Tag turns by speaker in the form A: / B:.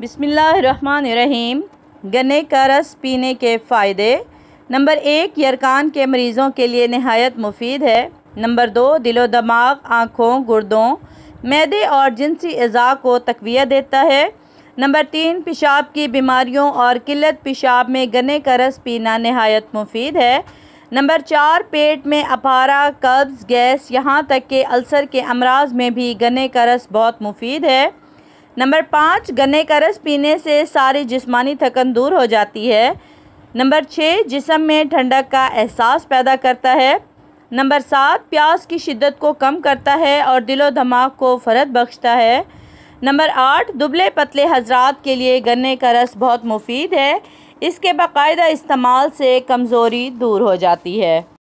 A: बिसमीम गन्ने का रस पीने के फ़ायदे। नंबर एक, यरकान के मरीज़ों के लिए नहायत मुफीद है। नंबर दो, दिलो दमाग, आँखों, गुर्दों, मैदे और जिनसी अज़ा को तकवीत देता है। नंबर तीन, पेशाब की बीमारियों और किल्लत पेशाब में गन्ने का रस पीना नहायत मुफीद है। नंबर चार, पेट में अपारा, कब्ज़, गैस, यहाँ तक के अल्सर के अमराज में भी गन्ने का रस बहुत मुफीद है। नंबर पाँच, गन्ने का रस पीने से सारी जिस्मानी थकन दूर हो जाती है। नंबर छः, जिसम में ठंडक का एहसास पैदा करता है। नंबर सात, प्यास की शिद्दत को कम करता है और दिलो दिमाग को फ़रत बख्शता है। नंबर आठ, दुबले पतले हजरात के लिए गन्ने का रस बहुत मुफीद है। इसके बाकायदा इस्तेमाल से कमज़ोरी दूर हो जाती है।